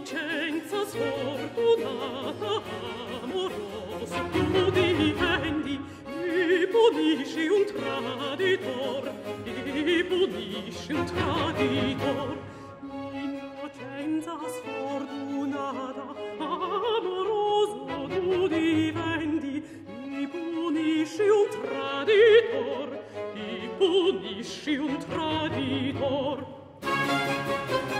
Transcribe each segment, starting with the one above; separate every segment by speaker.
Speaker 1: innocenza sfortunata amorosa tu difendi e punisci un traditor e punisci un traditor innocenza sfortunata amorosa tu difendi e punisci un traditor e punisci un traditor Thank you.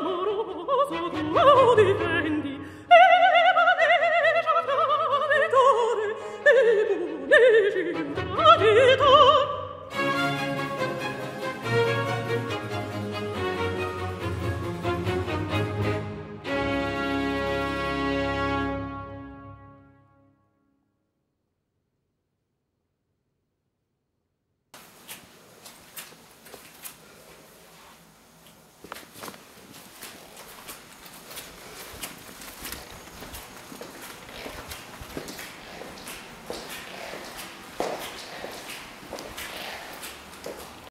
Speaker 1: Amoroso, tu diventi